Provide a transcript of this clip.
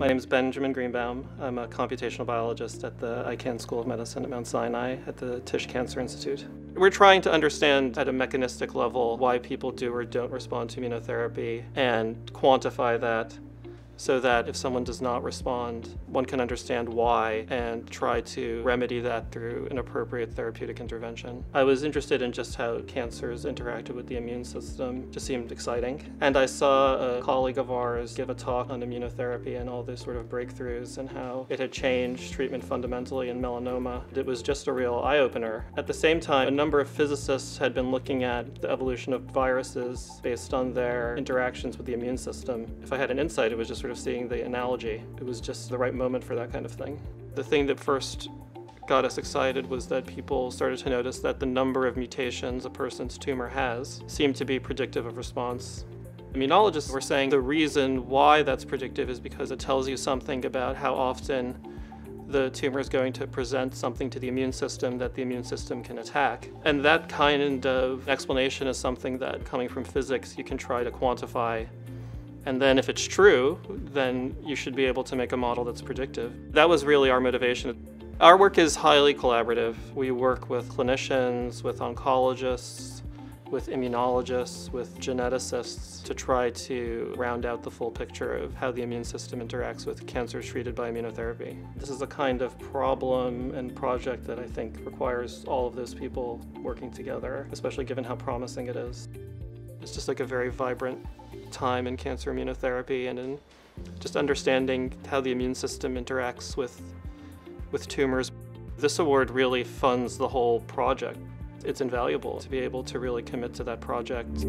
My name is Benjamin Greenbaum. I'm a computational biologist at the Icahn School of Medicine at Mount Sinai at the Tisch Cancer Institute. We're trying to understand at a mechanistic level why people do or don't respond to immunotherapy and quantify that so that if someone does not respond, one can understand why and try to remedy that through an appropriate therapeutic intervention. I was interested in just how cancers interacted with the immune system, just seemed exciting. And I saw a colleague of ours give a talk on immunotherapy and all those sort of breakthroughs and how it had changed treatment fundamentally in melanoma. It was just a real eye-opener. At the same time, a number of physicists had been looking at the evolution of viruses based on their interactions with the immune system. If I had an insight, it was just sort of seeing the analogy. It was just the right moment for that kind of thing. The thing that first got us excited was that people started to notice that the number of mutations a person's tumor has seemed to be predictive of response. Immunologists were saying the reason why that's predictive is because it tells you something about how often the tumor is going to present something to the immune system that the immune system can attack. And that kind of explanation is something that, coming from physics, you can try to quantify and then if it's true, then you should be able to make a model that's predictive. That was really our motivation. Our work is highly collaborative. We work with clinicians, with oncologists, with immunologists, with geneticists to try to round out the full picture of how the immune system interacts with cancers treated by immunotherapy. This is a kind of problem and project that I think requires all of those people working together, especially given how promising it is. It's just like a very vibrant time in cancer immunotherapy and in just understanding how the immune system interacts with, with tumors. This award really funds the whole project. It's invaluable to be able to really commit to that project.